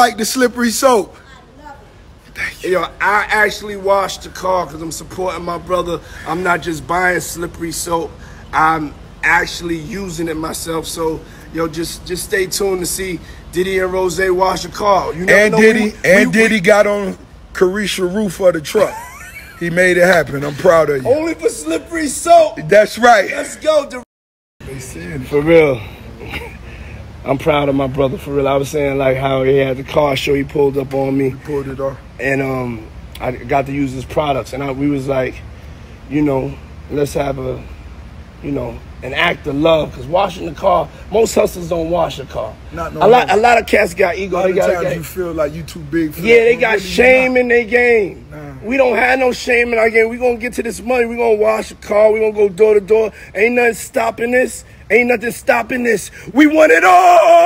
like the slippery soap? Yo, I actually washed the car because I'm supporting my brother. I'm not just buying slippery soap. I'm actually using it myself. So, yo, just just stay tuned to see Diddy and Ross wash the car. You never And know Diddy, we- and we- Diddy got on Carisha roof of the truck. he made it happen. I'm proud of you. Only for slippery soap. That's right. Let's go. Dur- They saying. For real. I'm proud of my brother for real. I was saying like how he had the car show he pulled up on me Pulled it off. and um I got to use his products and I, we was like, you know, let's have a you know, an act of love because washing the car, most hustlers don't wash a car. Not no a lot a lot of cats got A ego. lot They got, got- you feel like you too big for yeah, they got really shame in their game. We don't have no shame in our game. We gonna get to this money. We gonna wash the car. We gonna go door to door. Ain't nothing stopping this. Ain't nothing stopping this. We want it all.